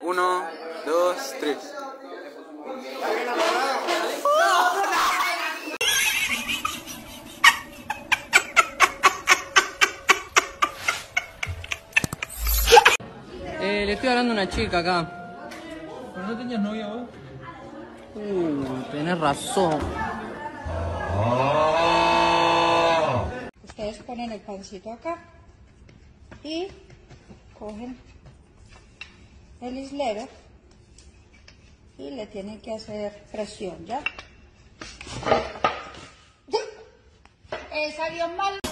Uno, dos, tres. Eh, le estoy hablando a una chica acá. ¿Pero no tenías novia vos? Uh, tenés razón. Ustedes ponen el pancito acá y cogen el islero y le tienen que hacer presión, ¿ya? Eh, salió mal.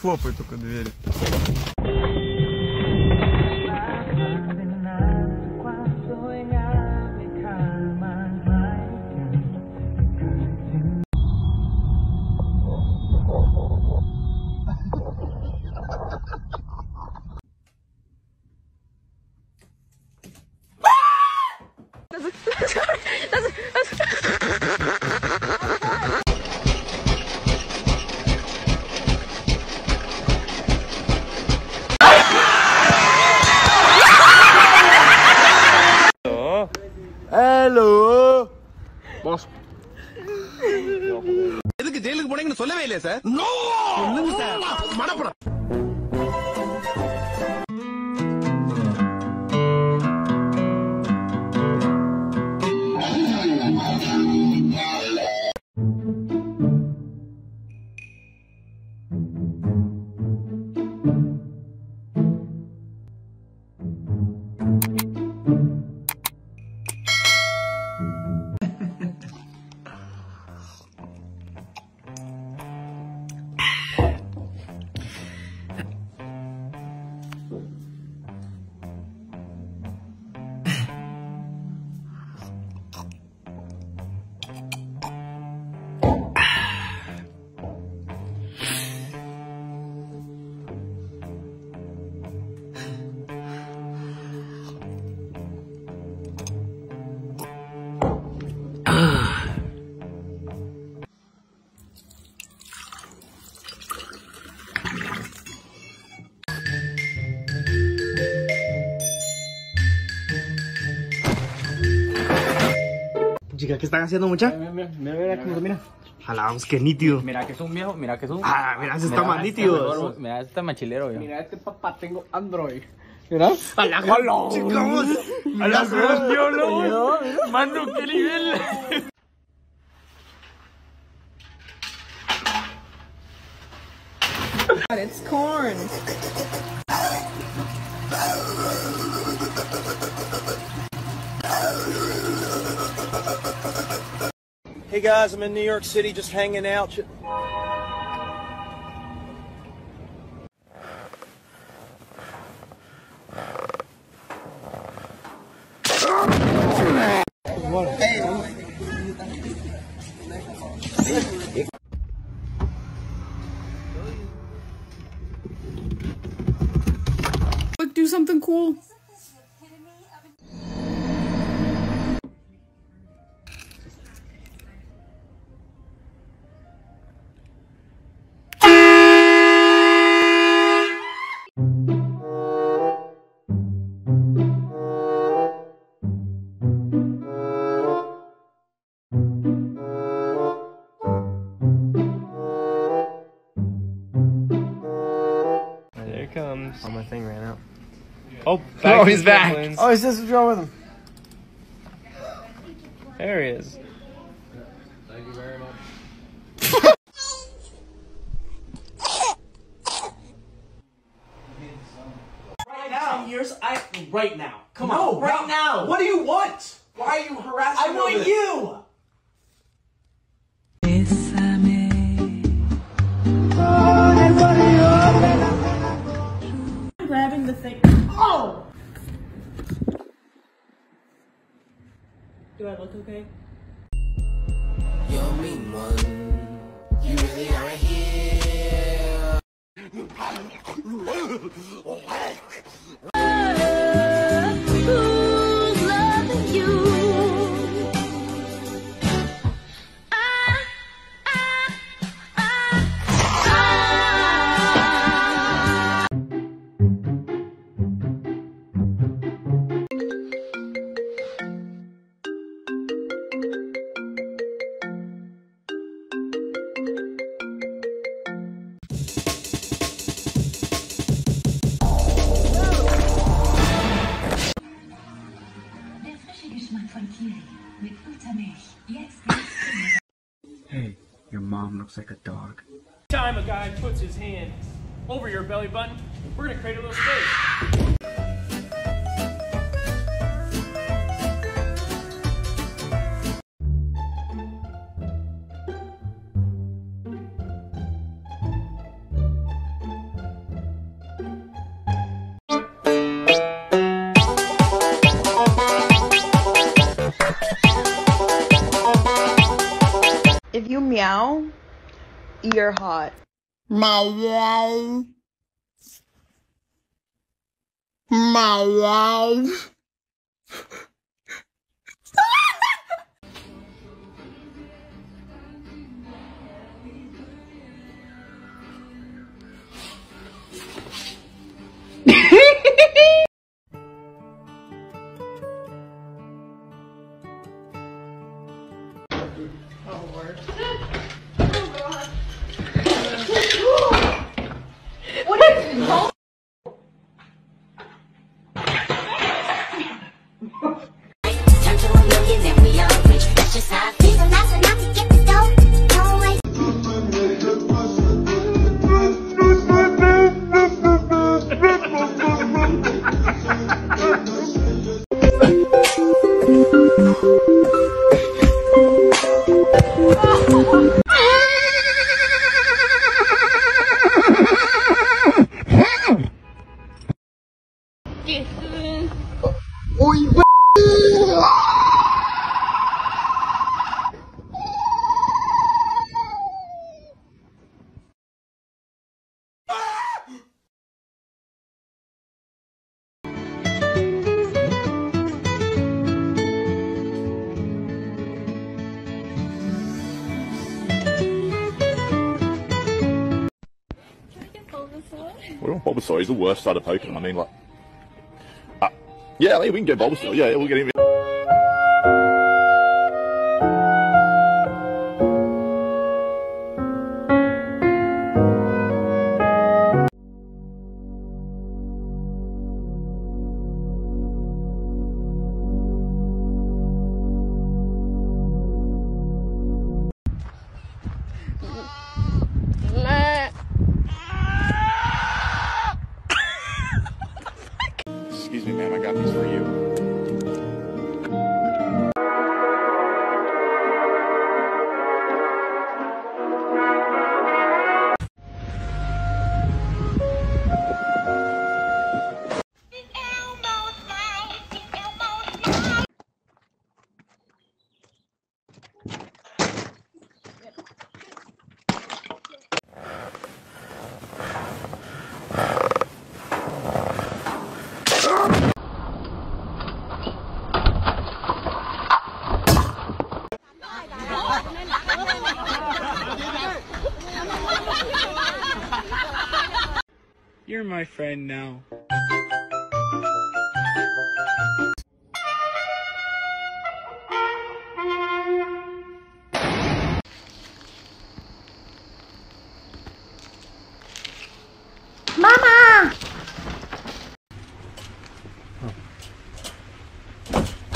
Хлопай только двери. Chica, ¿qué están haciendo mucha? Mira, mira, mira, mira cómo mira. Jalamos, qué nítido. Mira que es un viejo, mira que es un. Ah, mira, ese está más nítido. Mira, este está machilero, yo. Mira, este papá tengo Android. Mira. ¡A la Chicos, ¡A la gran Mano, qué nivel! It's corn. Hey guys, I'm in New York City just hanging out. Oh, Oh, he's back. Oh, is this what's wrong with him? there he is. Thank you very much. right now. Years, I right now. Come on, right now. What do you want? Why are you harassing? Me? I want you. grabbing the thing. Oh! Do I look okay? You're mean one. You really are here. Your belly button, we're gonna create a little space. If you meow, you're hot. Meow. Meow. What is wrong? Well, Bulbasaur is the worst side of Pokemon. I mean, like, uh, yeah, we can get Bulbasaur. Yeah, we'll get him. Friend now. Mama!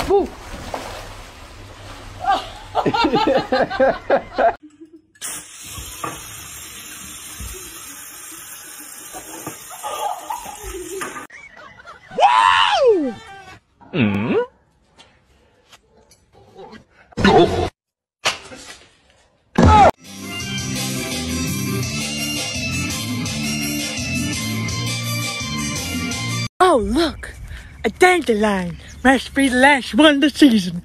Woo. Mm? Oh, look! A dandelion! Must be the last one this season.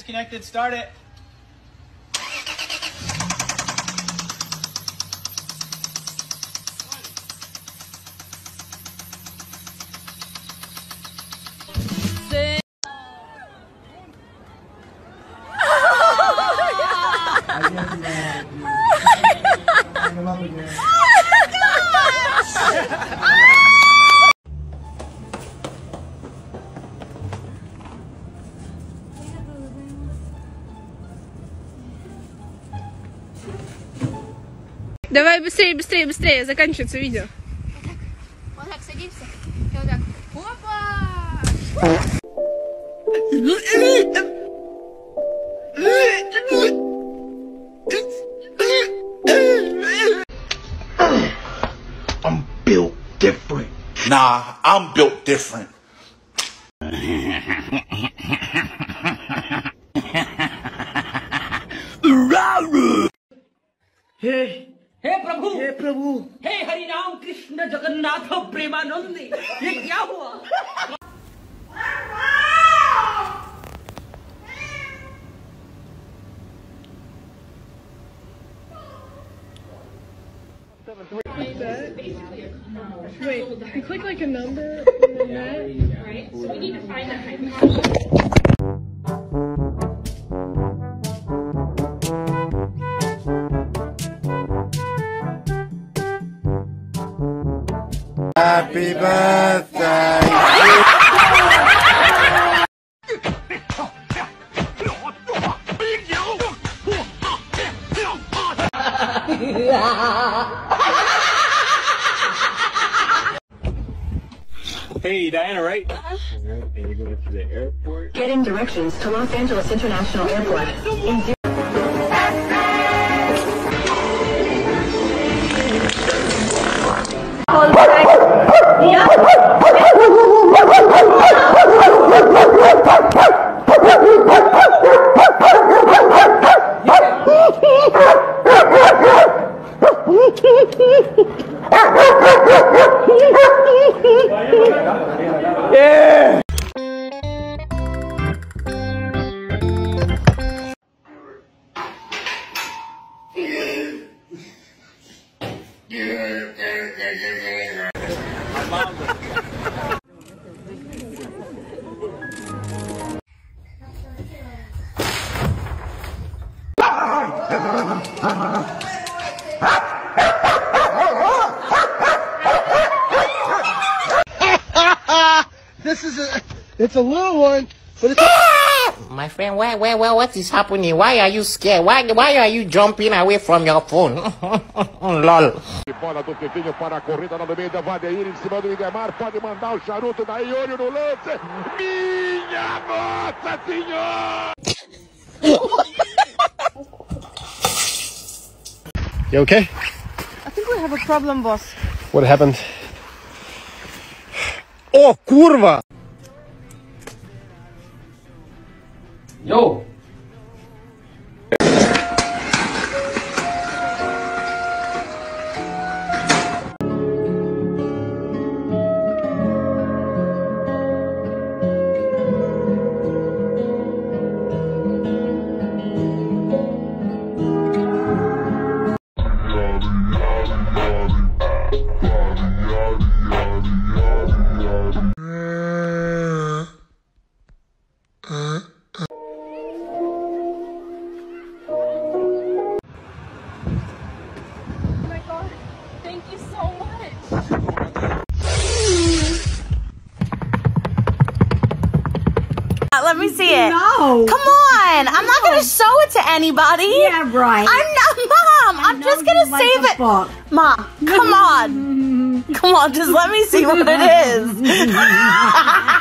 Alright, battery's connected. Start it. Давай быстрее, быстрее, быстрее, заканчивается видео. Вот так садимся. И вот так. Опа! I'm built different. Nah, I'm built different. हे हे प्रभु हे प्रभु हे हरि राम कृष्ण जगन्नाथ प्रेमानंद ये क्या हुआ Wait, you click like a number and then that. Right? So we need to find that hypotenuse. Happy birthday. Hey, Diana, right? And you're going to the airport. Getting directions to Los Angeles International Airport. In a little one, but it's. Ah! My friend, why, why, why, what is happening? Why are you scared? Why, why are you jumping away from your phone? Lol. Bola do Fifinho para a corrida lá no meio da Vadeir em cima do Idemar. Pode mandar o charuto daí, olho no lance. Minha Nossa Senhora! You okay? I think we have a problem, boss. What happened? Oh, kurwa! 有。Anybody. Yeah, right. I'm not, Mom. I'm just going to like save it. book. Mom, come on. come on, just let me see what it is.